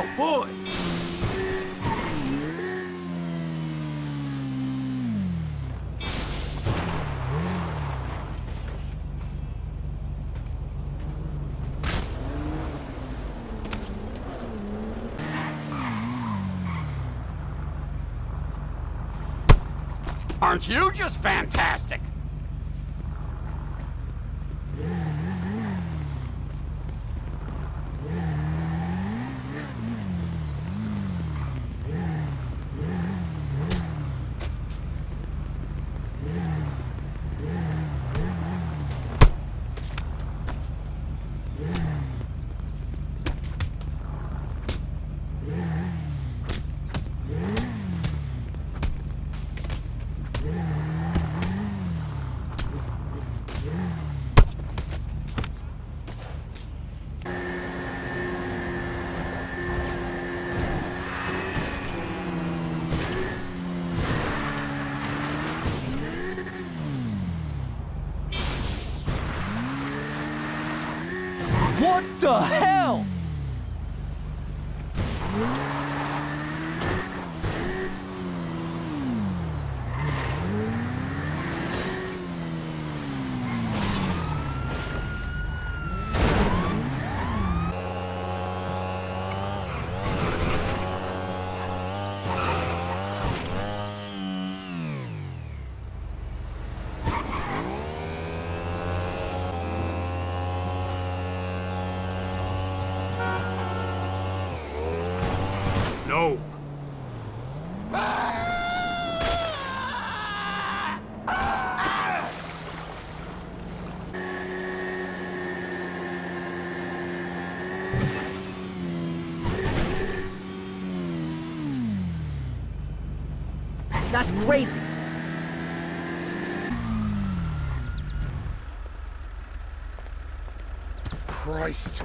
Oh, boy! Aren't you just fantastic? What the hell? That's crazy. Christ.